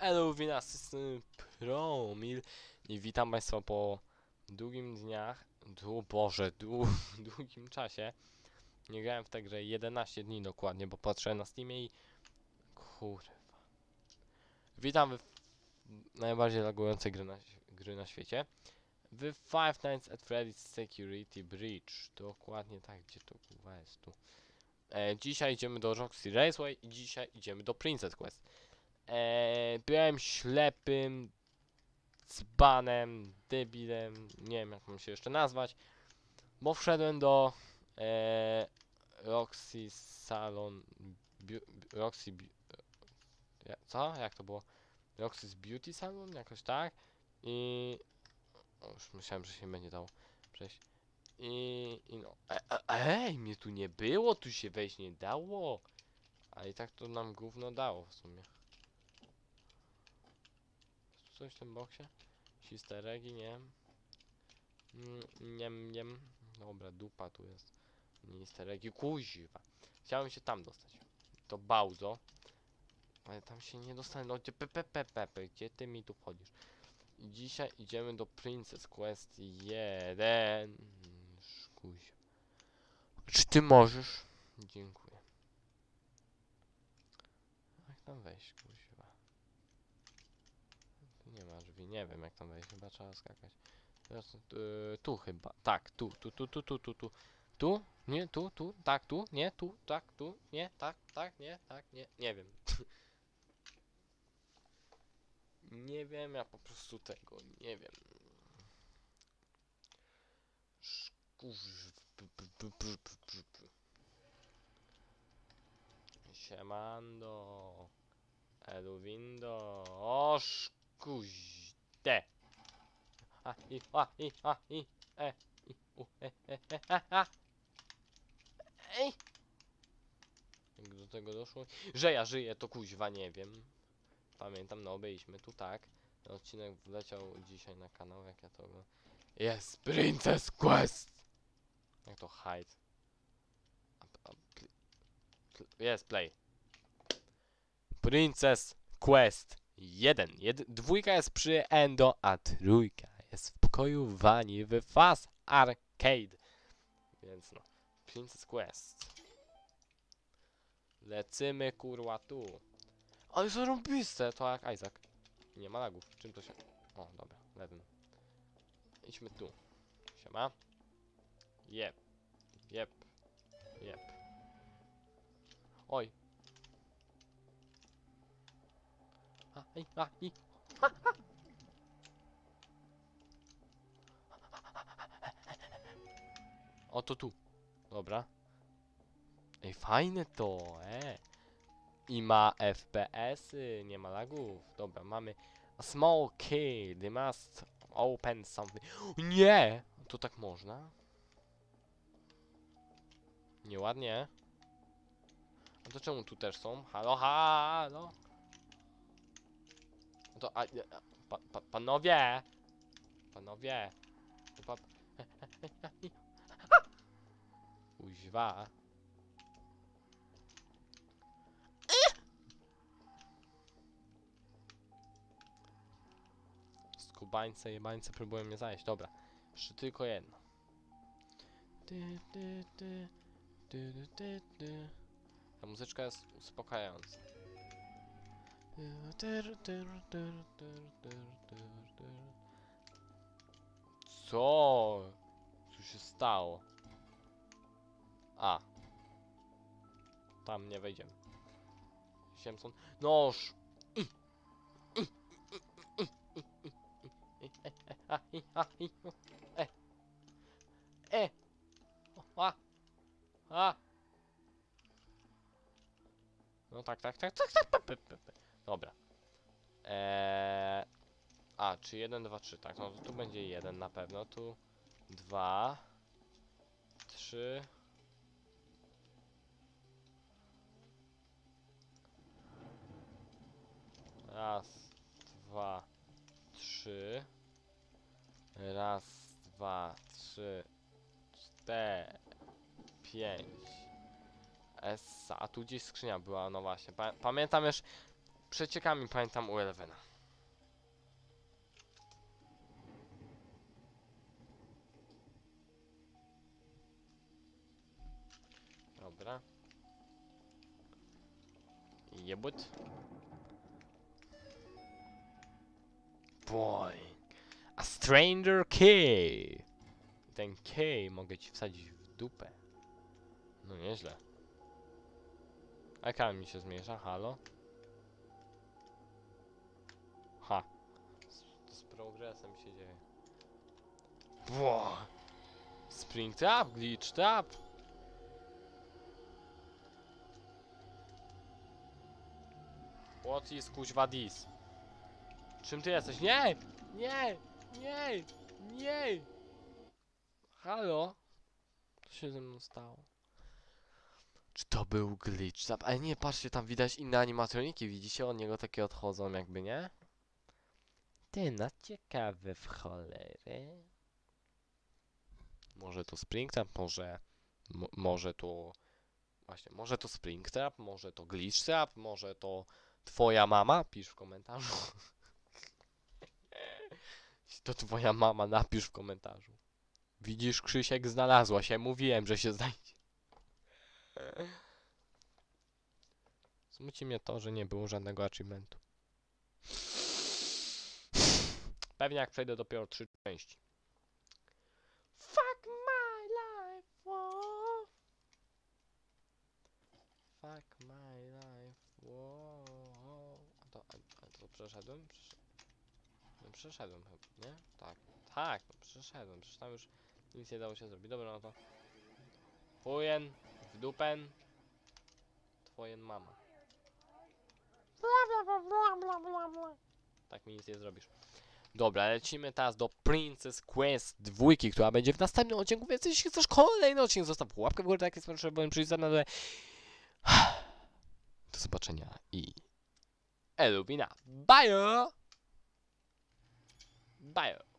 Hello, witam z Promil i witam Państwa po długim dniach, du, Boże, dłu, długim czasie. Nie grałem w tę grę 11 dni dokładnie, bo patrzę na Steamie i kurwa. Witam w najbardziej lagującej gry na, gry na świecie. W Five Nights at Freddy's Security Breach. Dokładnie tak, gdzie to kurwa jest tu. E, dzisiaj idziemy do Roxy Raceway i dzisiaj idziemy do Princess Quest. E, byłem ślepym dzbanem, debilem, nie wiem jak mam się jeszcze nazwać, bo wszedłem do e, Roxy Salon, biu, Roxy, e, co? Jak to było? Roxy's Beauty Salon? Jakoś tak? I o, już myślałem, że się będzie dało przejść. I, i no, e, e, ej, mnie tu nie było, tu się wejść nie dało. A i tak to nam gówno dało w sumie. Coś w tym boksie? Sisteregi, nie? Mm, Nie, nie. Dobra, dupa tu jest. Nie easteregi, kuźwa. Chciałem się tam dostać. To Bauzo. Ale tam się nie dostanę. No gdzie pepe pepe, gdzie ty mi tu wchodzisz? Dzisiaj idziemy do Princess Quest 1. Kuźwa. Czy ty możesz? Dziękuję. Jak tam wejść, kuźwa? Tu nie wiem jak tam wejść, chyba trzeba skakać. Teraz, e, tu chyba, tak, tu, tu, tu, tu, tu, tu, tu. Tu? Nie, tu, tu, tak, tu, nie, tu, tak, tu, nie, tak, tak, nie, tak, nie, nie wiem. nie wiem, ja po prostu tego nie wiem. Siemando. Eluwindo. Oż kuźde. A i a i a i e i u e e e a a. Ej. Jak do tego doszło? Że ja żyję, to kuźwa nie wiem. Pamiętam, no byliśmy tu tak. Ten odcinek wleciał dzisiaj na kanał, jak ja to. Jest Princess Quest! Jak to hide? Jest play. Princess Quest 1. Jed dwójka jest przy Endo, a trójka jest w pokoju Wani w Fast Arcade. Więc no, Princess Quest. Lecymy kurwa tu. Ale zarąbiste, to jak Isaac. Nie ma lagów. Czym to się... O, dobra, lewym. Idźmy tu. Siema. Jep. Jep. Jep. Oj. A, i, a, i. O, to tu. Dobra. Ej, fajne to, e. I ma FPS-y, nie ma lagów. Dobra, mamy a small key, they must open something. Nie! To tak można? Nieładnie. A to czemu tu też są? Halo, halo! To, a, pa, pa, panowie! Panowie! Pa, Kuźwa. Skubańce, jebańce próbują mnie zajść. Dobra. Jeszcze tylko jedno. Ta muzyczka jest uspokajająca. Co? Co się stało? A. Tam nie wejdziemy. Siemson. Noż! E. A. A. No tak, tak, tak, tak, tak. Dobra. Eee, a, czy 1, 2, 3, tak, no to tu będzie 1 na pewno, tu 2, 3. Raz, dwa, trzy. Raz, dwa, trzy, cztery, pięć. Essa, a tu gdzieś skrzynia była, no właśnie. Pa pamiętam już przeciekami pamiętam u Elevena. Dobra. Jebut. Boy. A stranger key. Ten key mogę ci wsadzić w dupę. No nieźle. Ekran mi się zmniejsza, halo? Ha. Z, z progresem się dzieje. Bło. Spring trap, glitch trap. What is kuźwa this? Czym ty jesteś? Nie! Nie! Nie! Nie! Halo? Co się ze mną stało? Czy to był glitch? Ale nie, patrzcie, tam widać inne animatroniki, widzicie? Od niego takie odchodzą jakby, nie? Ty, no ciekawe w cholery. Może to Springtrap, może... Mo może to... Właśnie, może to Springtrap, może to Glitch Trap, może to twoja mama? Pisz w komentarzu. To twoja mama, napisz w komentarzu. Widzisz, Krzysiek, znalazła się. Mówiłem, że się znajdzie. Smuci mnie to, że nie było żadnego achievementu. Pewnie jak przejdę dopiero trzy części. Fuck my life, wow. Fuck my life, wow. A to, a, a to przeszedłem? Przesz no przeszedłem chyba, nie? Tak. Tak, no przeszedłem. Przecież tam już nic nie dało się zrobić. Dobra, no to... Fujen, w dupen. Twojen mama. Tak mi nic nie zrobisz. Dobra, lecimy teraz do Princess Quest 2, która będzie w następnym odcinku, więc jeśli chcesz kolejny odcinek, zostaw łapkę w górę, tak jest przyjść za na dole. Do zobaczenia i... Elubina. Bye! Bye!